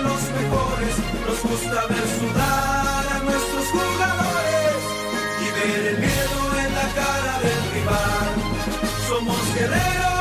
los mejores, nos gusta ver sudar a nuestros jugadores y ver el miedo en la cara del rival. Somos guerreros.